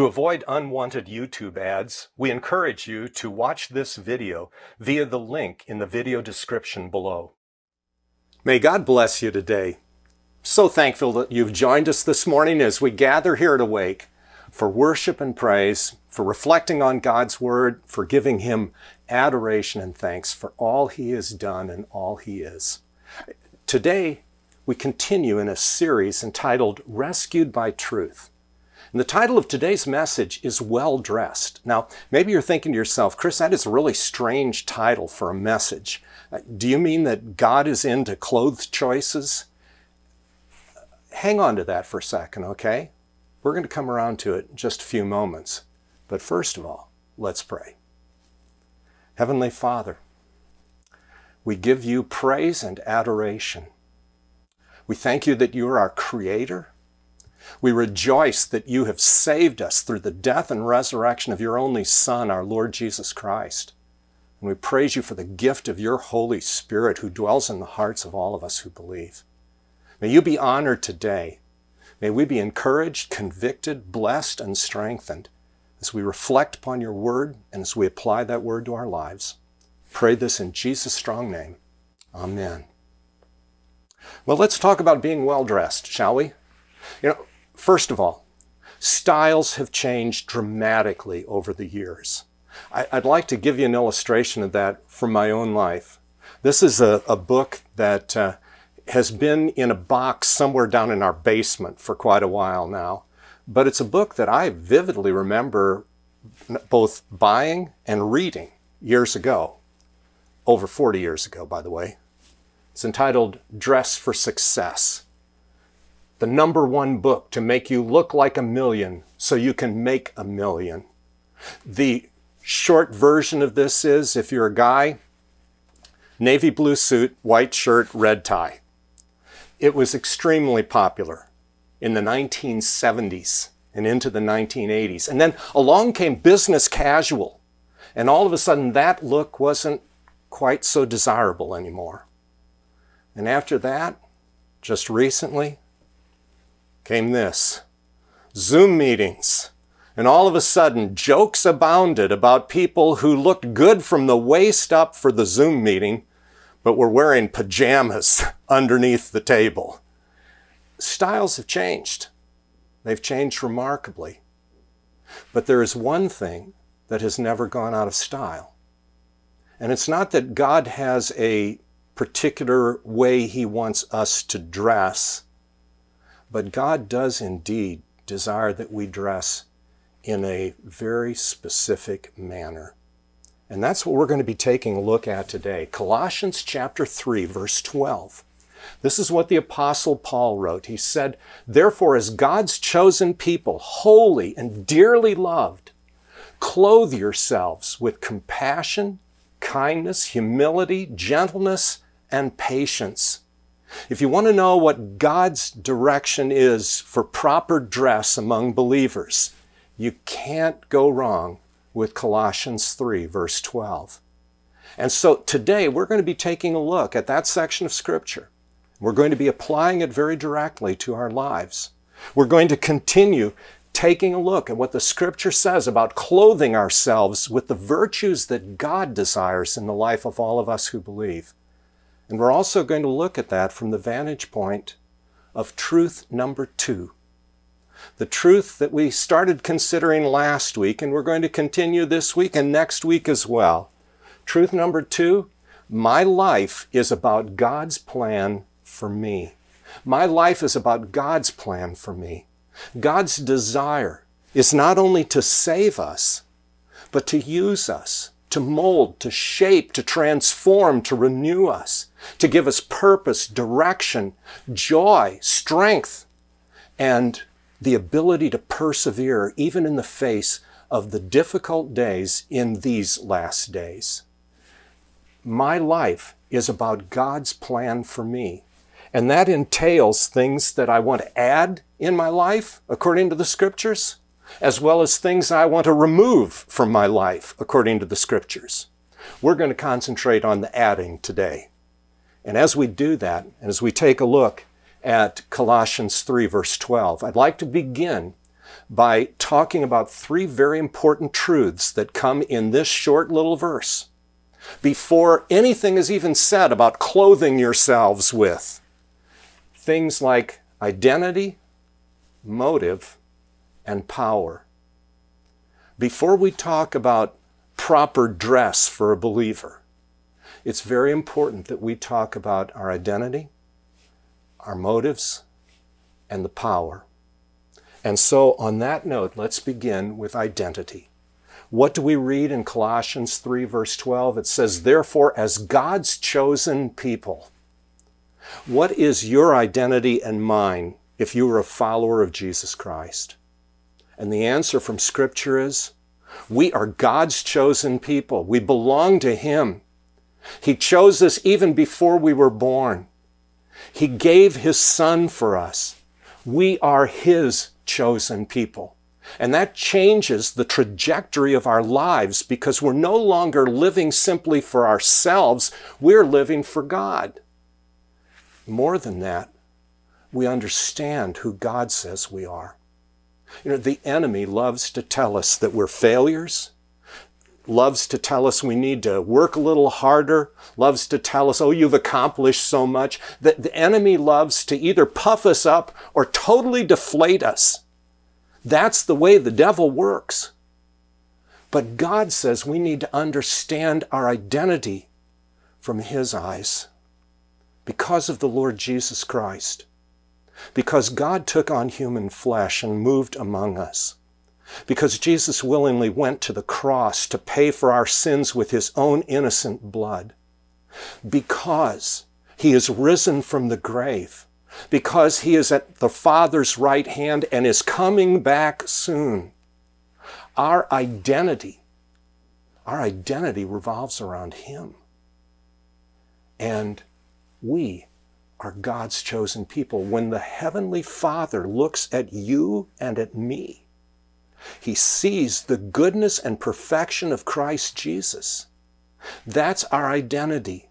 To avoid unwanted YouTube ads, we encourage you to watch this video via the link in the video description below. May God bless you today. So thankful that you've joined us this morning as we gather here at Awake for worship and praise, for reflecting on God's Word, for giving Him adoration and thanks for all He has done and all He is. Today, we continue in a series entitled Rescued by Truth. And the title of today's message is Well Dressed. Now, maybe you're thinking to yourself, Chris, that is a really strange title for a message. Uh, do you mean that God is into clothes choices? Hang on to that for a second, okay? We're going to come around to it in just a few moments. But first of all, let's pray. Heavenly Father, we give you praise and adoration. We thank you that you are our Creator we rejoice that you have saved us through the death and resurrection of your only Son, our Lord Jesus Christ. And we praise you for the gift of your Holy Spirit who dwells in the hearts of all of us who believe. May you be honored today. May we be encouraged, convicted, blessed, and strengthened as we reflect upon your word and as we apply that word to our lives. Pray this in Jesus' strong name. Amen. Well, let's talk about being well dressed, shall we? You know, First of all, styles have changed dramatically over the years. I, would like to give you an illustration of that from my own life. This is a, a book that uh, has been in a box somewhere down in our basement for quite a while now. But it's a book that I vividly remember both buying and reading years ago. Over 40 years ago, by the way. It's entitled Dress for Success the number one book to make you look like a million so you can make a million. The short version of this is if you're a guy, navy blue suit, white shirt, red tie. It was extremely popular in the 1970s and into the 1980s. And then along came business casual. And all of a sudden, that look wasn't quite so desirable anymore. And after that, just recently, came this Zoom meetings. And all of a sudden, jokes abounded about people who looked good from the waist up for the Zoom meeting, but were wearing pajamas underneath the table. Styles have changed. They've changed remarkably. But there is one thing that has never gone out of style. And it's not that God has a particular way he wants us to dress but God does indeed desire that we dress in a very specific manner. And that's what we're going to be taking a look at today. Colossians chapter 3, verse 12. This is what the apostle Paul wrote. He said, Therefore, as God's chosen people, holy and dearly loved, clothe yourselves with compassion, kindness, humility, gentleness, and patience if you want to know what God's direction is for proper dress among believers, you can't go wrong with Colossians 3, verse 12. And so today we're going to be taking a look at that section of Scripture. We're going to be applying it very directly to our lives. We're going to continue taking a look at what the Scripture says about clothing ourselves with the virtues that God desires in the life of all of us who believe. And we're also going to look at that from the vantage point of truth number two. The truth that we started considering last week, and we're going to continue this week and next week as well. Truth number two my life is about God's plan for me. My life is about God's plan for me. God's desire is not only to save us, but to use us to mold, to shape, to transform, to renew us, to give us purpose, direction, joy, strength, and the ability to persevere even in the face of the difficult days in these last days. My life is about God's plan for me. And that entails things that I want to add in my life according to the scriptures, as well as things I want to remove from my life according to the scriptures. We're going to concentrate on the adding today. And as we do that, and as we take a look at Colossians 3, verse 12, I'd like to begin by talking about three very important truths that come in this short little verse before anything is even said about clothing yourselves with. Things like identity, motive, and power. Before we talk about proper dress for a believer, it's very important that we talk about our identity, our motives, and the power. And so, on that note, let's begin with identity. What do we read in Colossians 3, verse 12? It says, Therefore, as God's chosen people, what is your identity and mine if you are a follower of Jesus Christ? And the answer from Scripture is, we are God's chosen people. We belong to Him. He chose us even before we were born. He gave His Son for us. We are His chosen people. And that changes the trajectory of our lives because we're no longer living simply for ourselves, we're living for God. More than that, we understand who God says we are. You know, the enemy loves to tell us that we're failures, loves to tell us we need to work a little harder, loves to tell us, oh, you've accomplished so much. That the enemy loves to either puff us up or totally deflate us. That's the way the devil works. But God says we need to understand our identity from His eyes because of the Lord Jesus Christ. Because God took on human flesh and moved among us. Because Jesus willingly went to the cross to pay for our sins with His own innocent blood. Because He is risen from the grave because he is at the Father's right hand and is coming back soon. Our identity, our identity revolves around him. And we are God's chosen people. When the Heavenly Father looks at you and at me, he sees the goodness and perfection of Christ Jesus. That's our identity.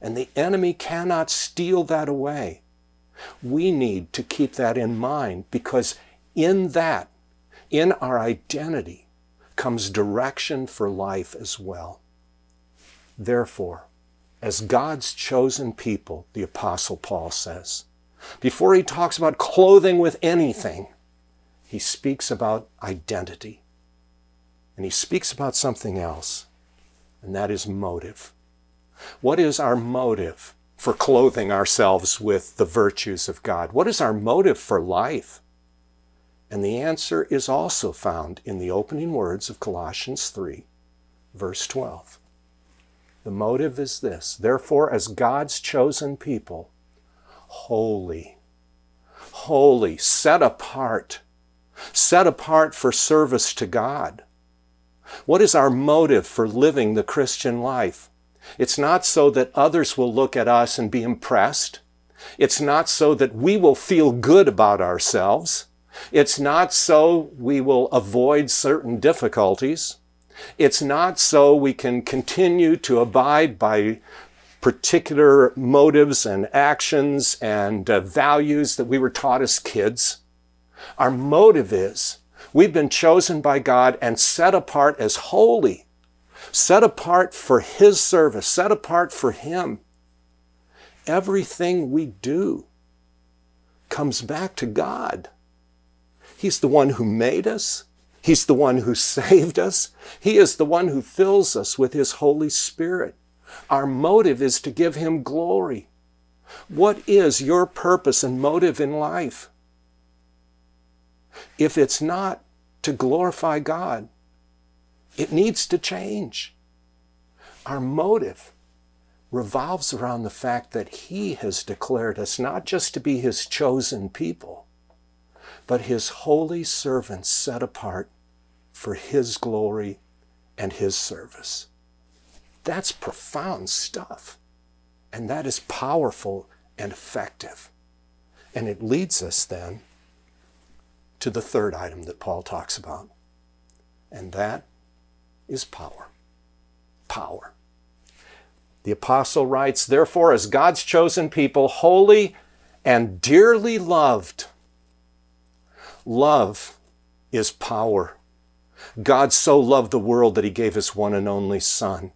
And the enemy cannot steal that away. We need to keep that in mind because in that, in our identity, comes direction for life as well. Therefore, as God's chosen people, the Apostle Paul says, before he talks about clothing with anything, he speaks about identity. And he speaks about something else, and that is motive. What is our motive for clothing ourselves with the virtues of God? What is our motive for life? And the answer is also found in the opening words of Colossians 3, verse 12. The motive is this Therefore, as God's chosen people, holy, holy, set apart, set apart for service to God. What is our motive for living the Christian life? It's not so that others will look at us and be impressed. It's not so that we will feel good about ourselves. It's not so we will avoid certain difficulties. It's not so we can continue to abide by particular motives and actions and uh, values that we were taught as kids. Our motive is we've been chosen by God and set apart as holy set apart for His service, set apart for Him. Everything we do comes back to God. He's the one who made us. He's the one who saved us. He is the one who fills us with His Holy Spirit. Our motive is to give Him glory. What is your purpose and motive in life? If it's not to glorify God, it needs to change. Our motive revolves around the fact that He has declared us not just to be His chosen people, but His holy servants set apart for His glory and His service. That's profound stuff. And that is powerful and effective. And it leads us then to the third item that Paul talks about, and that is power. Power. The apostle writes, Therefore, as God's chosen people, holy and dearly loved, love is power. God so loved the world that he gave his one and only Son.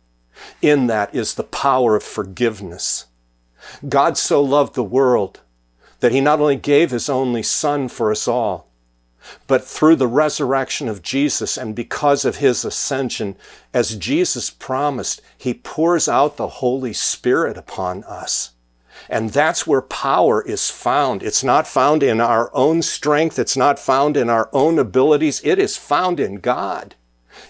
In that is the power of forgiveness. God so loved the world that he not only gave his only Son for us all, but through the resurrection of Jesus and because of his ascension, as Jesus promised, he pours out the Holy Spirit upon us. And that's where power is found. It's not found in our own strength. It's not found in our own abilities. It is found in God.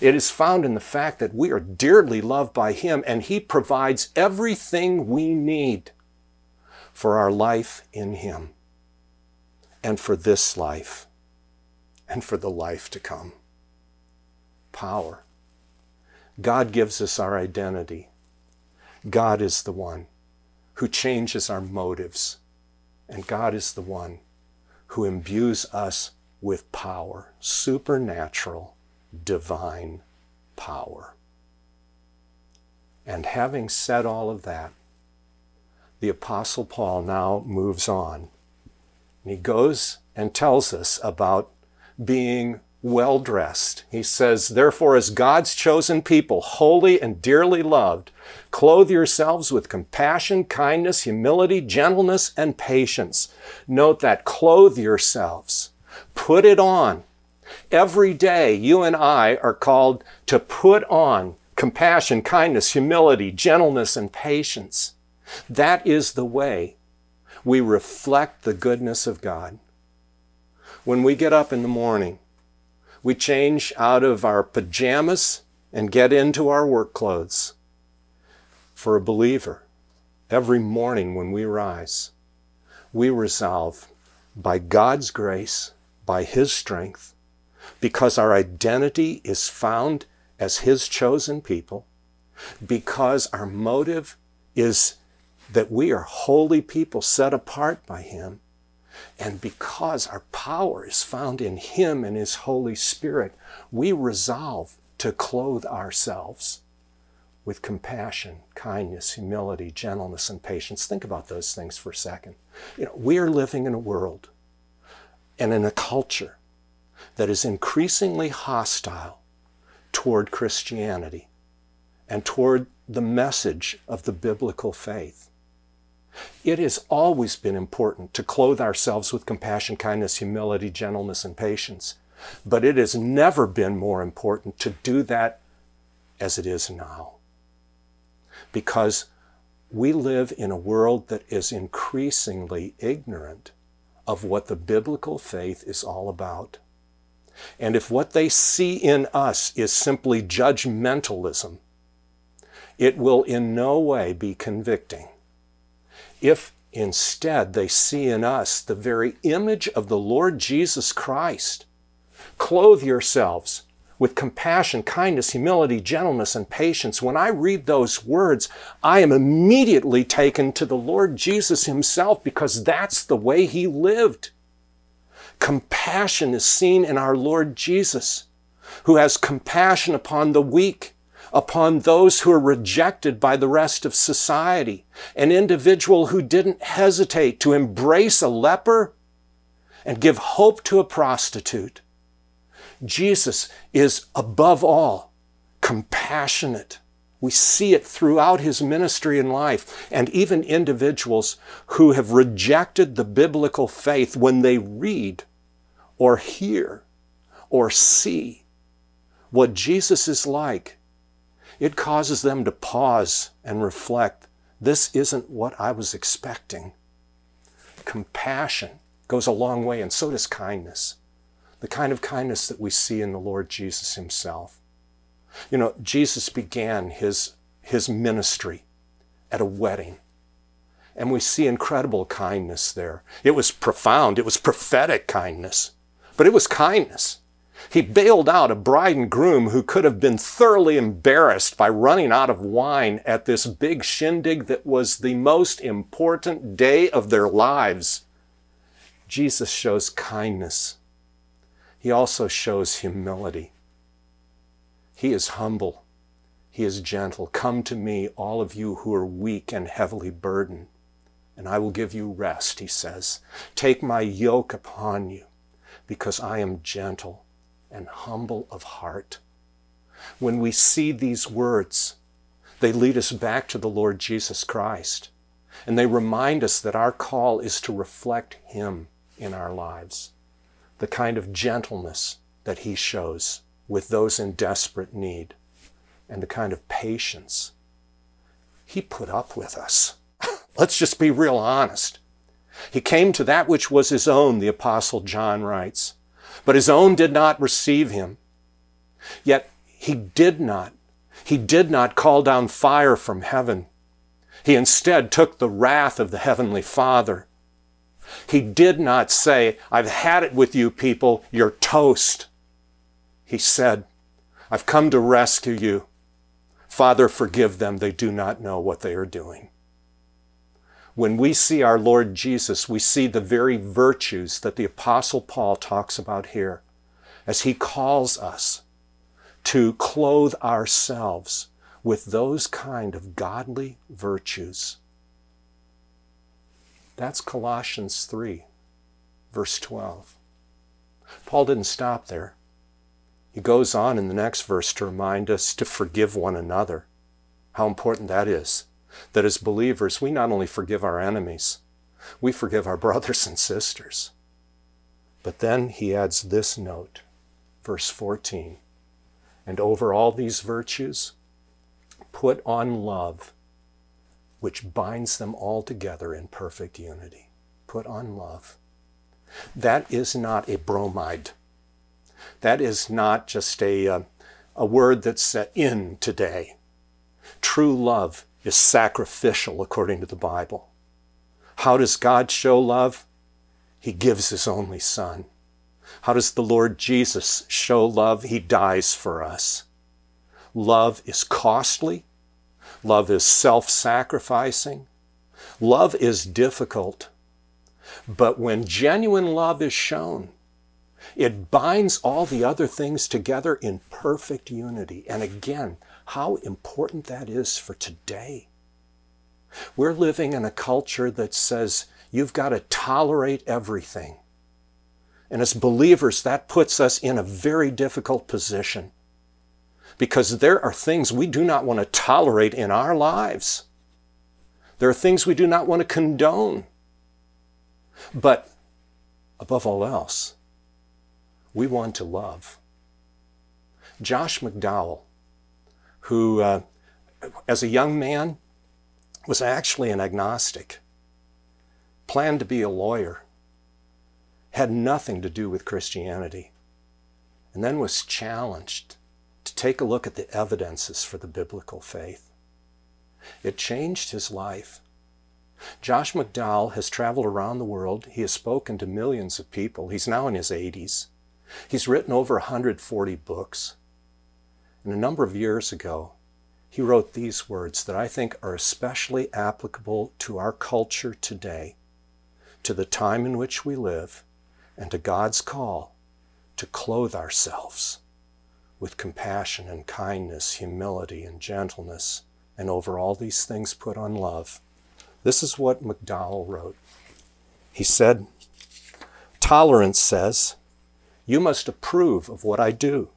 It is found in the fact that we are dearly loved by Him and He provides everything we need for our life in Him and for this life and for the life to come. Power. God gives us our identity. God is the one who changes our motives. And God is the one who imbues us with power, supernatural, divine power. And having said all of that, the Apostle Paul now moves on. And he goes and tells us about being well dressed. He says, Therefore, as God's chosen people, holy and dearly loved, clothe yourselves with compassion, kindness, humility, gentleness, and patience. Note that clothe yourselves, put it on. Every day, you and I are called to put on compassion, kindness, humility, gentleness, and patience. That is the way we reflect the goodness of God. When we get up in the morning, we change out of our pajamas and get into our work clothes. For a believer, every morning when we rise, we resolve by God's grace, by His strength, because our identity is found as His chosen people, because our motive is that we are holy people set apart by Him, and because our power is found in Him and His Holy Spirit, we resolve to clothe ourselves with compassion, kindness, humility, gentleness, and patience. Think about those things for a second. You know, we are living in a world and in a culture that is increasingly hostile toward Christianity and toward the message of the biblical faith. It has always been important to clothe ourselves with compassion, kindness, humility, gentleness, and patience. But it has never been more important to do that as it is now. Because we live in a world that is increasingly ignorant of what the biblical faith is all about. And if what they see in us is simply judgmentalism, it will in no way be convicting. If instead they see in us the very image of the Lord Jesus Christ, clothe yourselves with compassion, kindness, humility, gentleness, and patience. When I read those words, I am immediately taken to the Lord Jesus Himself because that's the way He lived. Compassion is seen in our Lord Jesus, who has compassion upon the weak upon those who are rejected by the rest of society. An individual who didn't hesitate to embrace a leper and give hope to a prostitute. Jesus is above all compassionate. We see it throughout his ministry and life. And even individuals who have rejected the biblical faith when they read or hear or see what Jesus is like, it causes them to pause and reflect. This isn't what I was expecting. Compassion goes a long way, and so does kindness. The kind of kindness that we see in the Lord Jesus Himself. You know, Jesus began His, his ministry at a wedding. And we see incredible kindness there. It was profound, it was prophetic kindness, but it was kindness. He bailed out a bride and groom who could have been thoroughly embarrassed by running out of wine at this big shindig that was the most important day of their lives. Jesus shows kindness. He also shows humility. He is humble. He is gentle. Come to me, all of you who are weak and heavily burdened, and I will give you rest, he says. Take my yoke upon you, because I am gentle and humble of heart. When we see these words, they lead us back to the Lord Jesus Christ, and they remind us that our call is to reflect Him in our lives, the kind of gentleness that He shows with those in desperate need, and the kind of patience He put up with us. Let's just be real honest. He came to that which was his own, the Apostle John writes, but his own did not receive him. Yet he did not, he did not call down fire from heaven. He instead took the wrath of the Heavenly Father. He did not say, I've had it with you people, you're toast. He said, I've come to rescue you. Father, forgive them, they do not know what they are doing. When we see our Lord Jesus, we see the very virtues that the Apostle Paul talks about here as he calls us to clothe ourselves with those kind of godly virtues. That's Colossians 3, verse 12. Paul didn't stop there. He goes on in the next verse to remind us to forgive one another. How important that is that as believers, we not only forgive our enemies, we forgive our brothers and sisters. But then he adds this note, verse 14. And over all these virtues, put on love, which binds them all together in perfect unity. Put on love. That is not a bromide. That is not just a, uh, a word that's set in today. True love is sacrificial according to the Bible. How does God show love? He gives his only Son. How does the Lord Jesus show love? He dies for us. Love is costly. Love is self sacrificing. Love is difficult. But when genuine love is shown, it binds all the other things together in perfect unity. And again, how important that is for today. We're living in a culture that says you've got to tolerate everything. And as believers, that puts us in a very difficult position because there are things we do not want to tolerate in our lives. There are things we do not want to condone. But above all else, we want to love. Josh McDowell who, uh, as a young man, was actually an agnostic, planned to be a lawyer, had nothing to do with Christianity, and then was challenged to take a look at the evidences for the biblical faith. It changed his life. Josh McDowell has traveled around the world. He has spoken to millions of people. He's now in his 80s. He's written over 140 books. And a number of years ago, he wrote these words that I think are especially applicable to our culture today, to the time in which we live, and to God's call to clothe ourselves with compassion and kindness, humility and gentleness, and over all these things put on love. This is what McDowell wrote. He said, Tolerance says, You must approve of what I do.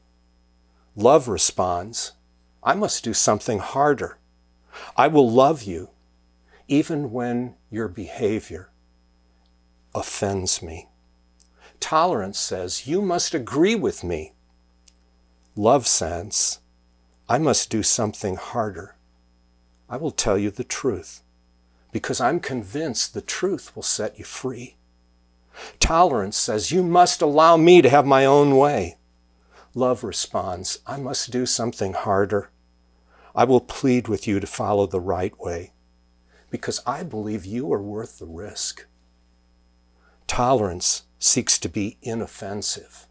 Love responds, I must do something harder. I will love you even when your behavior offends me. Tolerance says, You must agree with me. Love says, I must do something harder. I will tell you the truth because I'm convinced the truth will set you free. Tolerance says, You must allow me to have my own way. Love responds, I must do something harder. I will plead with you to follow the right way because I believe you are worth the risk. Tolerance seeks to be inoffensive.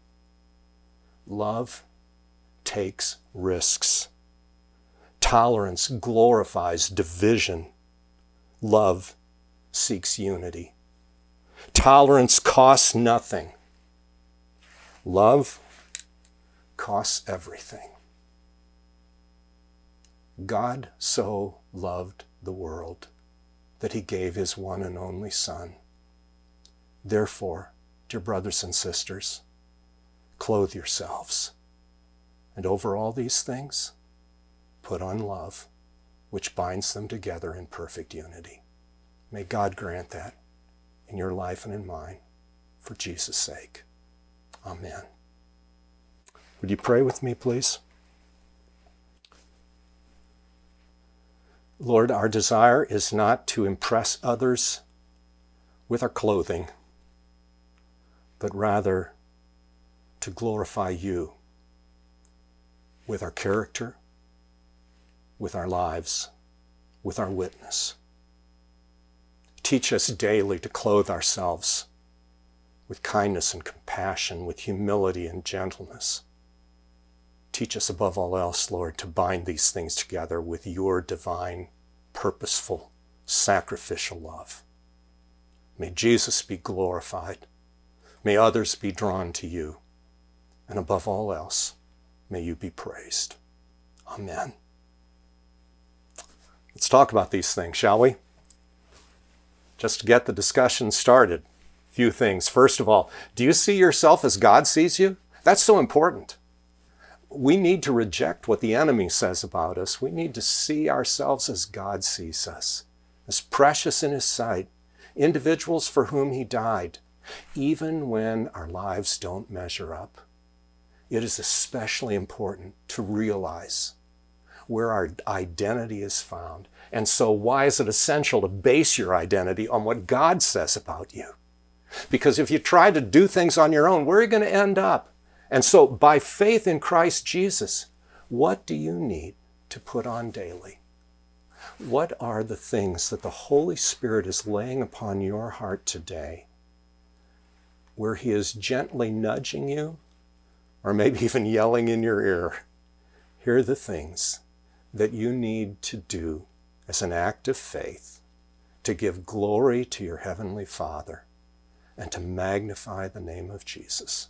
Love takes risks. Tolerance glorifies division. Love seeks unity. Tolerance costs nothing. Love costs everything. God so loved the world that he gave his one and only Son. Therefore, dear brothers and sisters, clothe yourselves. And over all these things, put on love, which binds them together in perfect unity. May God grant that in your life and in mine for Jesus' sake. Amen. Would you pray with me, please? Lord, our desire is not to impress others with our clothing, but rather to glorify you with our character, with our lives, with our witness. Teach us daily to clothe ourselves with kindness and compassion, with humility and gentleness. Teach us above all else, Lord, to bind these things together with your divine, purposeful, sacrificial love. May Jesus be glorified. May others be drawn to you. And above all else, may you be praised. Amen. Let's talk about these things, shall we? Just to get the discussion started, a few things. First of all, do you see yourself as God sees you? That's so important. We need to reject what the enemy says about us. We need to see ourselves as God sees us, as precious in His sight, individuals for whom He died, even when our lives don't measure up. It is especially important to realize where our identity is found. And so, why is it essential to base your identity on what God says about you? Because if you try to do things on your own, where are you going to end up? And so, by faith in Christ Jesus, what do you need to put on daily? What are the things that the Holy Spirit is laying upon your heart today where He is gently nudging you or maybe even yelling in your ear? Here are the things that you need to do as an act of faith to give glory to your Heavenly Father and to magnify the name of Jesus.